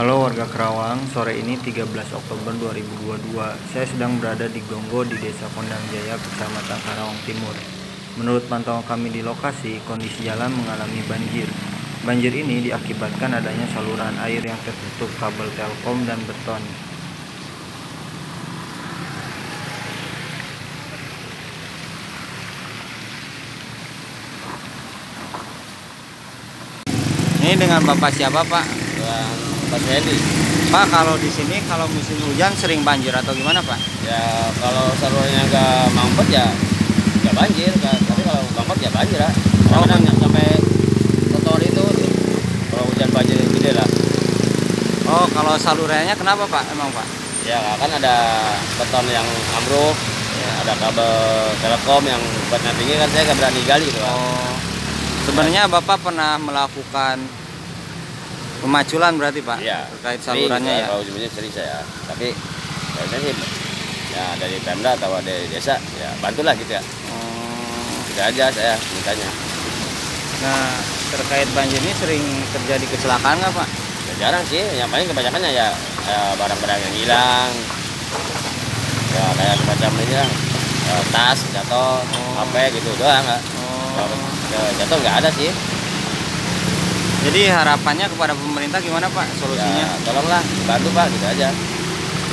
Halo warga Kerawang, sore ini 13 Oktober 2022. Saya sedang berada di Gonggo di Desa Kondang Jaya, Kecamatan Karawang Timur. Menurut pantauan kami di lokasi, kondisi jalan mengalami banjir. Banjir ini diakibatkan adanya saluran air yang tertutup kabel telkom dan beton. Ini dengan Bapak siapa, Pak? Bang Pak Hendy. Pak, kalau di sini kalau musim hujan sering banjir atau gimana, Pak? Ya kalau salurannya nggak mampet ya nggak banjir kan. Tapi kalau mampet ya banjir ya. Oh. Kadang sampai trotoar itu tuh. Kalau hujan banjir gede lah. Oh, kalau salurannya kenapa, Pak? Emang, Pak? Ya kan ada beton yang ambruk, ya, ada kabel telekom yang buatnya tinggi kan saya nggak berani gali tuh. Pak. Oh. Sebenarnya Bapak pernah melakukan pemaculan berarti, Pak? Iya. Terkait Sering, salurannya ya. Kalau ujungnya sering saya. Tapi biasanya sih ya dari Pemda atau dari desa ya bantulah gitu ya. Oh. Tidak aja saya mintanya. Nah, terkait banjir ini sering terjadi kecelakaan nggak, Pak? Ya, jarang sih, yang paling kebanyakannya ya ya barang-barang yang hilang. Ya kayak semacam ini lah, eh, tas jatuh, Oh. HP gitu doang nggak. Oh. jatuh nggak ada sih. Jadi harapannya kepada pemerintah gimana, Pak? Solusinya? Ya tolonglah bantu pak gitu aja.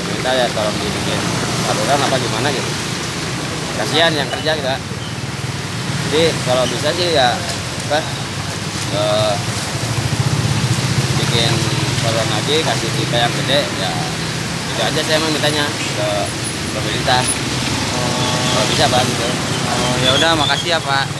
Minta ya tolong dibikin saluran apa gimana gitu. Kasihan yang kerja kita. Jadi kalau bisa sih ya apa eh, bikin saluran lagi kasih tipe yang gede ya itu aja saya emang mintanya ke pemerintah Oh, kalau bisa pak gitu. oh ya udah, makasih ya, Pak.